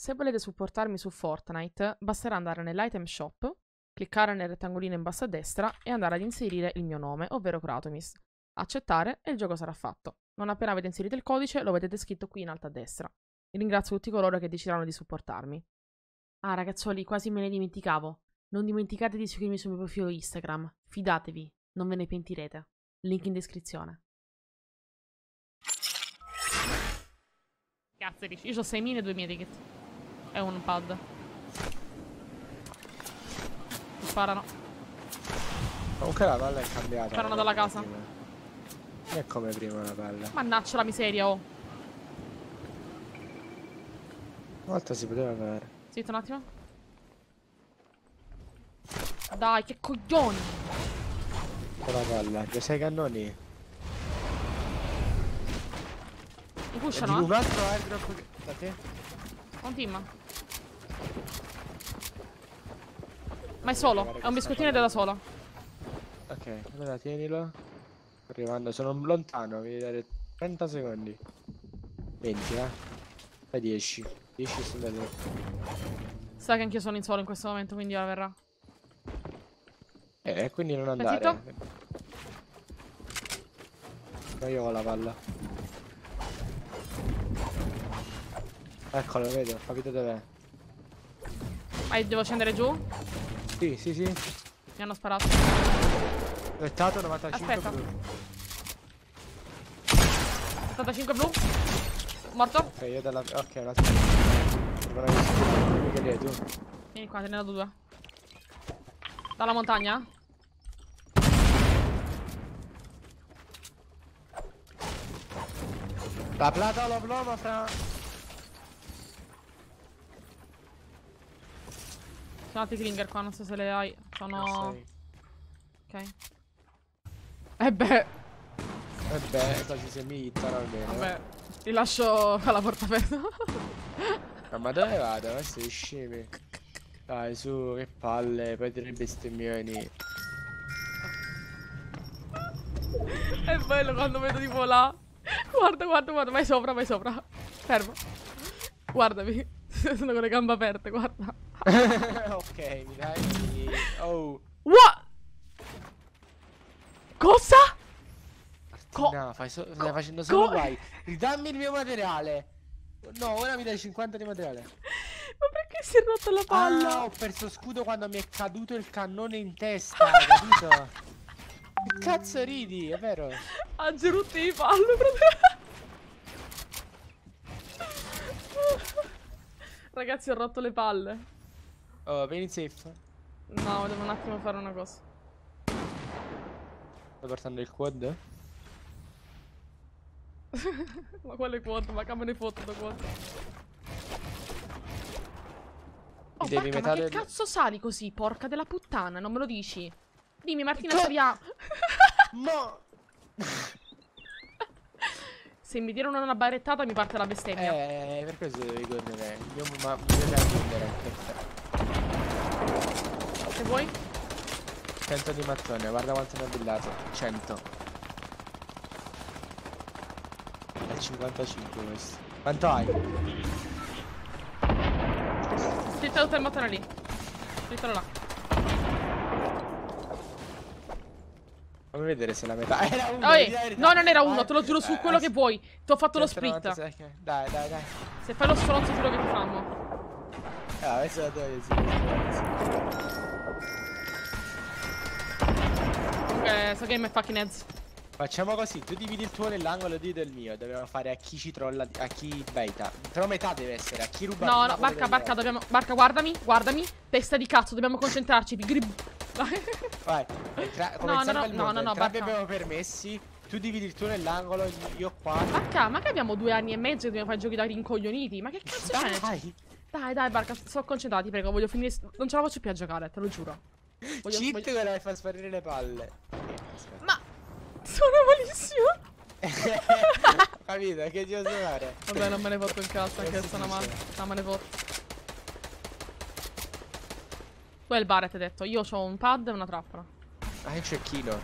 Se volete supportarmi su Fortnite, basterà andare nell'item shop, cliccare nel rettangolino in basso a destra e andare ad inserire il mio nome, ovvero Kratomis. Accettare e il gioco sarà fatto. Non appena avete inserito il codice, lo vedete scritto qui in alto a destra. Ringrazio tutti coloro che decideranno di supportarmi. Ah, ragazzoli, quasi me ne dimenticavo. Non dimenticate di seguirmi sul mio profilo Instagram. Fidatevi, non ve ne pentirete. Link in descrizione. Cazzo? Io ho 6 mine e 2 medikit. E un pad. Mi sparano. Comunque la palla è cambiata. Sparano è dalla casa. prima. È come prima la palla. Mannaccia la miseria, oh. Una volta si poteva fare. Zitto un attimo. Dai, che coglioni! Con la palla. Già sei cannoni. Mi pushano, un eh? altro airdrop che- da te? Un team. Ma è solo, è un biscottino da solo. Ok, allora tienilo. Arrivando, sono lontano, mi devi dare 30 secondi. 20, eh? Dai 10. 10 sono da te. Sai che anch'io sono in solo in questo momento, quindi ora verrà. Eh, quindi non andare. No, io ho la palla. Eccolo, vedo, ho capito dov'è. Vai, devo scendere giù? Sì, sì, sì. Mi hanno sparato. Rettato 95 Aspetta. blu. 75 blu. Morto. Ok, io dalla... Ok. Che lì, tu. Vieni qua, te ne ho due. Dalla montagna? La plata o la ploma fra... Sono altri Klinger qua, non so se le hai. Sono... Ok. Eh beh, E beh, qua ci si mi hittano almeno. vabbè. Li lascio alla porta aperta. Ah, ma dove vado? Ma sei scemi. Dai, su, che palle, poi tre bestemmioni. È bello quando vedo tipo là. Guarda, guarda, guarda, vai sopra, vai sopra. Fermo. Guardami. Sono con le gambe aperte, guarda. ok, mi dai... Oh, What? Cosa? Co- no, fai, so- co- stai facendo solo co- guai. Ridammi il mio materiale. No, ora mi dai 50 di materiale. Ma perché si è rotta la palla? Ah, ho perso scudo quando mi è caduto il cannone in testa, capito? Che cazzo ridi, è vero? Ha girutti di palle proprio. Ragazzi, ho rotto le palle. Oh, vieni in safe. No, devo un attimo fare una cosa. Sto portando il quad? ma è quanto, ma che me ne foto da quanto. Oh, devi Bacca, ma che cazzo sali così, porca della puttana? Non me lo dici? Dimmi, Martina, Co- saliamo. Ma... Se mi tirano una barrettata mi parte la bestemmia. Eh, per questo devi correre. Io ma aggiungere. Perfetto. Se vuoi? 100 di mattone, guarda quanto ne ho billato. 100. È 55 questo. Quanto hai? Splitta tutto il mattone lì. Splittalo là. Fammi vedere se la metà. Era uno. Oh, eh, la no, non era uno, te lo giuro su eh, quello ah, che vuoi. Ti ho fatto lo split. 196, ok. Dai, dai, dai. Se fai lo stronzo giuro che ti fanno. Ah, da dove si vede? Comunque, sto game è fucking heads. Facciamo così, tu dividi il tuo nell'angolo e io il mio. Dobbiamo fare a chi ci trolla, a chi baita. Però metà deve essere, a chi ruba No, no, Barca, Barca, dobbiamo... Barca, guardami, guardami. Testa di cazzo, dobbiamo concentrarci. Grib. Vai, entra- come No, no, no, il no, mondo, no, no, entrambi Barca. abbiamo permessi. Tu dividi il tuo nell'angolo, io qua. Barca, ma che abbiamo due anni e mezzo e dobbiamo fare giochi da rincoglioniti? Ma che cazzo c'è? Dai, Dai, dai, Barca, sto concentrati, prego, voglio finire... Non ce la faccio più a giocare, te lo giuro. Voglio- cheat voglio- che deve far sparire le palle. Ma... Sono malissimo. Capito? Che devo fare? Vabbè, non me ne foto in cazzo, anche se sono male. dice? No, me ne foto. Tu hai il Barret, hai detto. Io ho un pad e una trappola. Ah, il cecchino.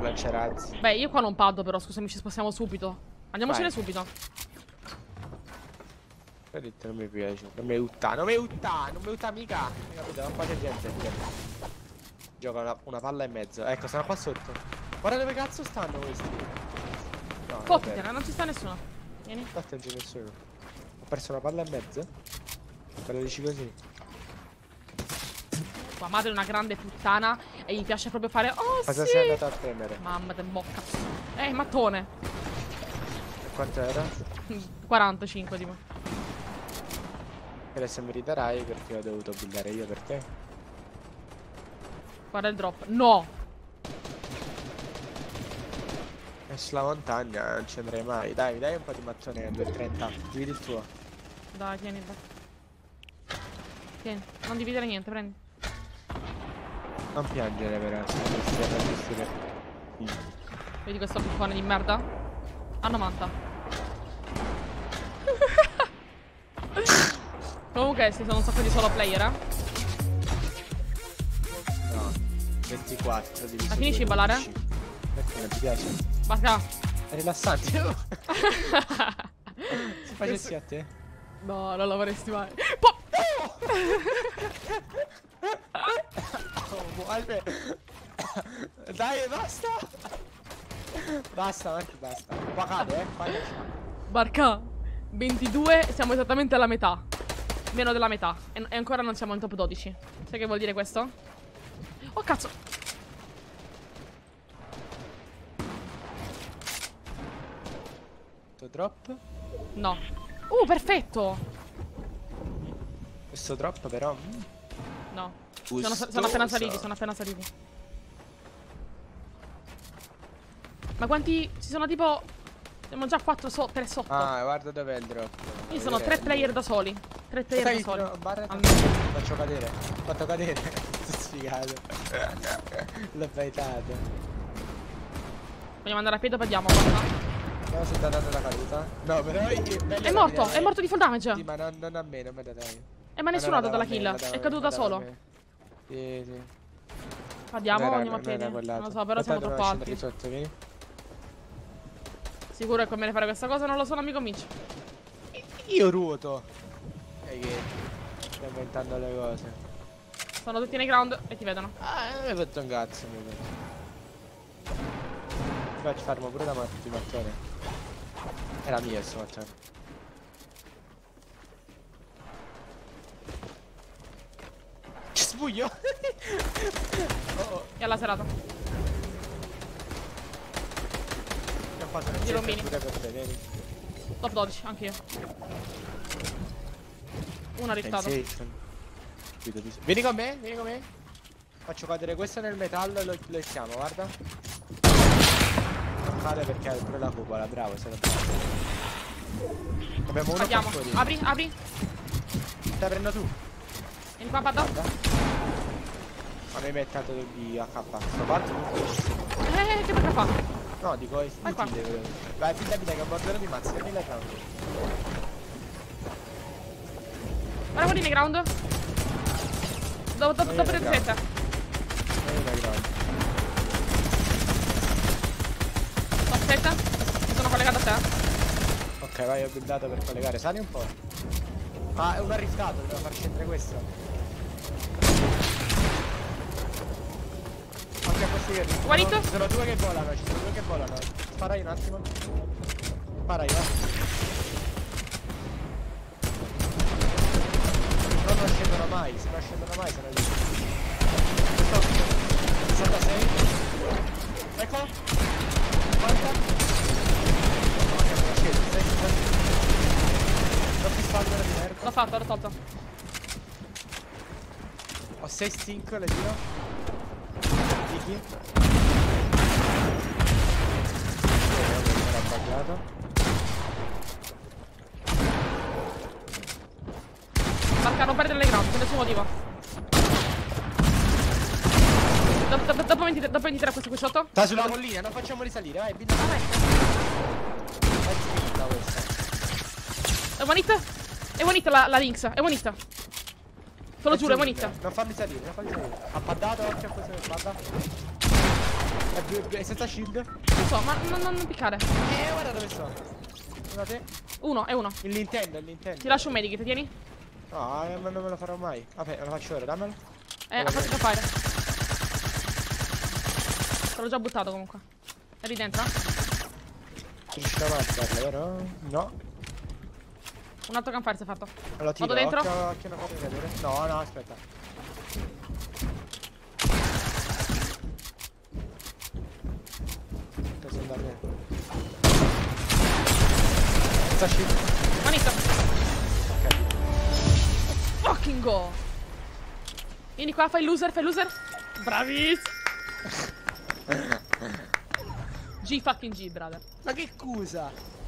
Lanciarazzi. Beh, io qua non paddo però, scusami, ci spostiamo subito. Andiamocene Vai. subito. Detto non mi piace. Non mi utta, non mi utta, non mi utta mica. Hai capito? Non fate gente. Gioca una, una palla e mezzo. Ecco, sono qua sotto. Guarda dove cazzo stanno questi. No, Fottitene, non ci sta nessuno. Vieni. Infatti non c'è nessuno. Ho perso una palla e mezzo. Te lo dici così. Tua madre è una grande puttana e gli piace proprio fare Oh Cosa sì sei andato a premere? Mamma del bocca Eh mattone E quanto era? 45 tipo Adesso mi ridarai perché ho dovuto bullare io per te. Guarda il drop No E sulla montagna non ci andrei mai. Dai, dai un po' di mattone del 30. Dividi il tuo. Dai tieni dai. Tieni Non dividere niente prendi Non piangere però. Vedi questo buffone di merda? A 90 Comunque ci sono un sacco di solo player eh? No. 24 diviso La finisci di 12. ballare? Perché non ti piace? Basta È rilassante. Se facessi a te. No non la vorresti mai Po Albe. Dai, basta. Basta, Marchi, basta. Qua cade, eh. Qua. Barca 22 siamo esattamente alla metà Meno della metà e, e ancora non siamo in top 12 Sai che vuol dire questo? Oh cazzo drop. No Uh perfetto Questo drop però. No sono, sono appena saliti Sono appena saliti Ma quanti Ci sono tipo Siamo già 4 so 3 sotto Ah, guarda dov'è il drop. Io sono 3 player da soli 3 player Stai da soli no. Almeno. Faccio cadere. Fatto cadere. Sfigato. L'ho baitato. Vogliamo andare a piedi o pediamo guarda. Andiamo se data la caduta. No, però È morto È morto di full damage Sì, ma non, non a me, non mi dai. Eh ma nessuno ha dato la kill È caduto da solo Sì, sì. Andiamo andiamo a piedi Non lo so però siamo troppo alti. Sicuro che conviene fare questa cosa? Non lo so, non mi convince. Io ruoto. E che sto inventando le cose. Sono tutti nei ground e ti vedono. Ah, non mi hai fatto un cazzo, mi. Ti faccio farmo pure da di mattone. Era mio sto mattone. Che sbuglio! oh, oh, E alla serata. mi ha fatto te, vieni. Top 12, anch'io. Uno rittato. Sei safe. Guido di- Vieni con me, vieni con me. Faccio cadere questo nel metallo e lo, lo iniziamo, guarda. Non cade perché ha pure la cupola, bravo, sei bravo. Abbiamo uno Andiamo. Apri, apri. Stai prendo tu. Vieni qua, Padda. Guarda. Ma mi hai mettato di AK. Sto parto Eh, che tocca fa? No, dico è Vai qua. Vai, fidda vita che ho bordato di mazza, vieni là ground. Guarda quelli nei ground. Dopo, dopo, Vai, dopo raga. ricette. Vieni là ground. Top 7. Mi sono collegato a te. Ok, vai, ho buildato per collegare. Sali un po'. Ah, è un arriftato, devo far scendere questo. Ok. Guarito? Ci sono due che volano, ci sono due che volano. Spara io un attimo. Spara io. No, non scendono mai, se non scendono mai sono lì. Questo 66. Ecco. 50. Troppi spalmer di merda. L'ho fatto, l'ho tolto. Ho 6 stink, le giro. Era buggato. Barca, non perdere le ground, per nessun motivo. Dopo, dopo, dopo 23, dopo 23 questo qui sotto. Sta sulla collina, non facciamoli salire, vai, binda. Ah, vai. Vai, zitta questa. È one hit? È one hit la, la Lynx, è one hit. Te lo giuro, è one hit. Non farli salire, non farli salire. Ha paddato, occhio a questo che padda. È, è senza shield. Non so, ma non, non, piccare. Eh, guarda dove sono. Te. Uno, è uno. Il Nintendo, il Nintendo. Ti lascio un medikit, tieni. No, eh, non me lo farò mai. Vabbè, me lo faccio ora, dammelo. Eh, ha fatto fare. Te l'ho già buttato comunque. È lì dentro? Riusciamo a farlo, vero? No. Un altro campfire si è fatto. Lo tiro. Vado dentro? Occhio, occhio. No, no, aspetta. Da me. Taci. Manito. Ok. Fucking go. Vieni qua, fai il loser, fai il loser. Bravissimo. G fucking G, brother. Ma che scusa?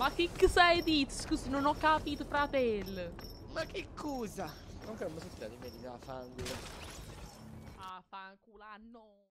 Ma che cosa hai detto? Scusa, non ho capito, fratello. Ma che scusa? Comunque non mi sono tirato i miei da fanculo. Ah, fanculo, no.